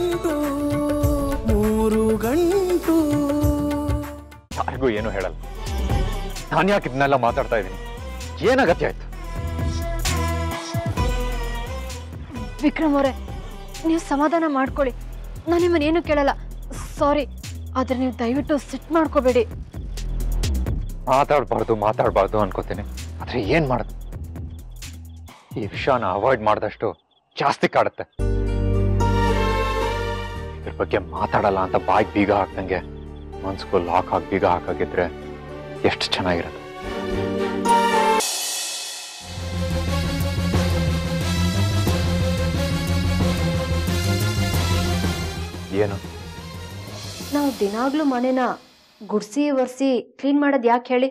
ಗಂಟು ಮೂರು ಗಂಟು. ಯಾರಿಗೂ ಏನು ಹೇಳಲ್ಲ. ನಾನು ಯಾಕೆ ಇದನ್ನೆಲ್ಲ ಮಾತಾಡ್ತಾ ಇದ್ದೀನಿ? ಏನ್ ಅಗತ್ಯ ಆಯ್ತು? ವಿಕ್ರಮ್ ಅವರೇ ನೀವು ಸಮಾಧಾನ ಮಾಡ್ಕೊಳ್ಳಿ. ನಾನು ನಿಮ್ಮನ್ನ ಏನು ಕೇಳಲ್ಲ. ಸಾರಿ ಆದ್ರೆ ನೀವು ದಯವಿಟ್ಟು ಸಿಟ್ ಮಾಡ್ಕೋಬೇಡಿ. ಮಾತಾಡ್ಬಾರ್ದು ಮಾತಾಡಬಾರ್ದು ಅನ್ಕೋತೀನಿ. ಆದ್ರೆ ಏನ್ ಮಾಡೋದು? ಈ ವಿಷಯನ ಅವಾಯ್ಡ್ ಮಾಡಿದಷ್ಟು ಜಾಸ್ತಿ ಕಾಡುತ್ತೆ. ಇದ್ರ ಬಗ್ಗೆ ಮಾತಾಡಲ್ಲ ಅಂತ ಬಾಯಿಗೆ ಬೀಗ ಹಾಕ್ದಂಗೆ, ಮನ್ಸ್ಗೂ ಲಾಕ್ ಹಾಕಿ ಬೀಗ ಹಾಕಾಗಿದ್ರೆ ಎಷ್ಟು ಚೆನ್ನಾಗಿರುತ್ತೆ. ಏನು? ನಾವು ದಿನಾಗ್ಲೂ ಮನೆನ ಗುಡ್ಸಿ ಒರೆಸಿ ಕ್ಲೀನ್ ಮಾಡೋದು ಯಾಕೆ ಹೇಳಿ?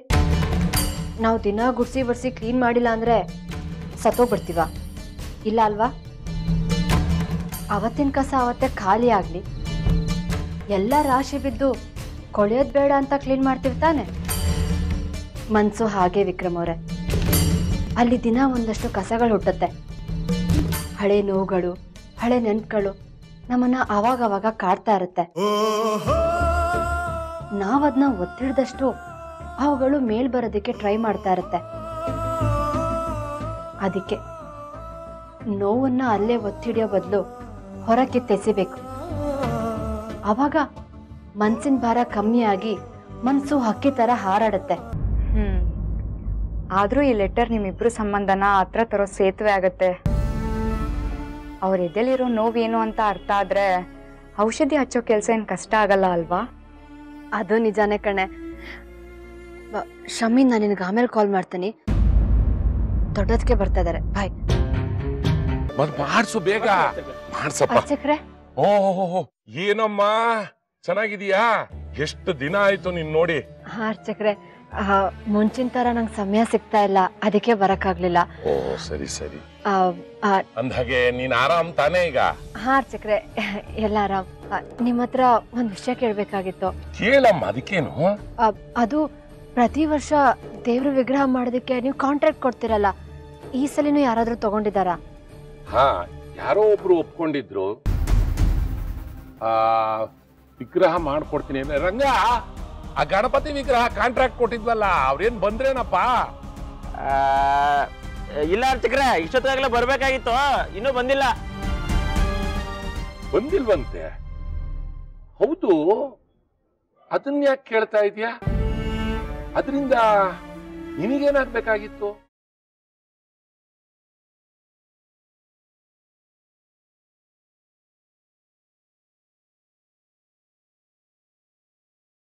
ನಾವು ದಿನ ಗುಡ್ಸಿ ಒರೆಸಿ ಕ್ಲೀನ್ ಮಾಡಿಲ್ಲ ಅಂದ್ರೆ ಸತ್ತೋಗ್ಬಿಡ್ತೀವ? ಇಲ್ಲ ಅಲ್ವಾ? ಅವತ್ತಿನ ಕಸ ಅವತ್ತೇ ಖಾಲಿ ಆಗ್ಲಿ. ಎಲ್ಲ ರಾಶಿ ಬಿದ್ದು ಕೊಳೆಯೋದ್ ಬೇಡ ಅಂತ ಕ್ಲೀನ್ ಮಾಡ್ತಿರ್ತಾನೆ ತಾನೆ? ಮನ್ಸು ಹಾಗೆ ವಿಕ್ರಮ್ ಅವರೇ. ಅಲ್ಲಿ ದಿನ ಒಂದಷ್ಟು ಕಸಗಳು ಹುಟ್ಟುತ್ತೆ. ಹಳೆ ನೋವುಗಳು ಹಳೆ ನೆನ್ಪುಗಳು ನಮ್ಮನ್ನ ಅವಾಗ ಅವಾಗ ಕಾಡ್ತಾ ಇರುತ್ತೆ. ನಾವದನ್ನ ಒತ್ತಿಡ್ದಷ್ಟು ಅವುಗಳು ಮೇಲ್ ಬರೋದಕ್ಕೆ ಟ್ರೈ ಮಾಡ್ತಾ ಇರುತ್ತೆ. ಅದಕ್ಕೆ ನೋವನ್ನ ಅಲ್ಲೇ ಒತ್ತಿಡಿಯೋ ಬದಲು ಹೊರಕ್ಕಿತ್ತೆಸಿಬೇಕು ಅವಾಗ ಮನ್ಸಿನ ಭಾರ ಕಮ್ಮಿ ಆಗಿ ಮನ್ಸು ಹಕ್ಕಿ ತರ ಹಾರಾಡುತ್ತೆ. ಹ್ಮ್ ಆದ್ರೂ ಈ ಲೆಟರ್ ನಿಮ್ಮಿಬ್ರು ಸಂಬಂಧನ ಹತ್ರ ತರೋ ಸೇತುವೆ ಆಗತ್ತೆ. ಅವ್ರ ಎದೆಲಿರೋ ನೋವೇನು ಅಂತ ಅರ್ಥ ಆದ್ರೆ ಔಷಧಿ ಹಚ್ಚೋ ಕೆಲಸ ಏನ್ ಕಷ್ಟ ಆಗಲ್ಲ ಅಲ್ವಾ? ಅದು ನಿಜಾನೇ ಕಣೆ. ಬ- ಶಮಿ ನಾನು ನಿನಗೆ ಆಮೇಲೆ ಕಾಲ್ ಮಾಡ್ತೀನಿ. ದೊಡ್ಡದಕ್ಕೆ ಬರ್ತಾ ಇದಾರೆ. ಬಾಯ್ ಬೇಗ. ಮಾಡ್ಸಪ್ಪ. ಅರ್ಚಕ್ರೆ? ಓಹೋ ಏನಮ್ಮ? ಚೆನ್ನಾಗಿದೀಯಾ ಎಷ್ಟು ದಿನ ಆಯ್ತು ನೀನ್ ನೋಡಿ? ಹಾ ಅರ್ಚಕ್ರೆ. ಮುಂಚಿನ ತರ ನಂಗೆ ಸಮಯ ಸಿಗ್ತಾ ಇಲ್ಲ. ಅದಕ್ಕೆ ಬರಕ್ಕಾಗ್ಲಿಲ್ಲ. ಓ ಸರಿ ಸರಿ. ಅಂದ್ಹಾಗೆ ನೀನ್ ಆರಾಮ್ ತಾನೇ ಈಗ? ಹಾ ಅರ್ಚಕ್ರೆ. ಎಲ್ಲ ಆರಾಮ್. ನಿಮ್ ಹತ್ರ ಒಂದ್ ವಿಷಯ ಕೇಳ್ಬೇಕಾಗಿತ್ತು. ಕೇಳಮ್ಮ ಅದಕ್ಕೇನು? ಅದು ಪ್ರತಿ ವರ್ಷ ದೇವ್ರ ವಿಗ್ರಹ ಮಾಡೋದಕ್ಕೆ ನೀವು ಕಾಂಟ್ರಾಕ್ಟ್ ಕೊಡ್ತಿರಲ್ಲ. ಈ ಸಲಿನೂ ಯಾರಾದ್ರೂ ತಗೊಂಡಿದ್ದಾರಾ? ಹಾ ಯಾರೋ ಒಬ್ರು ಒಪ್ಕೊಂಡಿದ್ರು ಆ ವಿಗ್ರಹ ಮಾಡ್ಕೊಡ್ತೀನಿ ಅಂದ್ರೆ ರಂಗ ಆ ಗಣಪತಿ ವಿಗ್ರಹ ಕಾಂಟ್ರಾಕ್ಟ್ ಕೊಟ್ಟಿದ್ವಲ್ಲ ಅವ್ರೇನ್ ಬಂದ್ರೇನಪ್ಪ? ಆ, ಇಲ್ಲ ಅರ್ಚಕ್ರೆ ಇಷ್ಟೊತ್ತಾಗಲೇ ಬರ್ಬೇಕಾಗಿತ್ತು ಇನ್ನೂ ಬಂದಿಲ್ಲ. ಬಂದಿಲ್ವಂತೆ? ಹೌದು ಅದನ್ನ ಯಾಕೆ ಕೇಳ್ತಾ ಇದೀಯಾ? ಅದರಿಂದ ನಿನಗೇನಾಗ್ಬೇಕಾಗಿತ್ತು?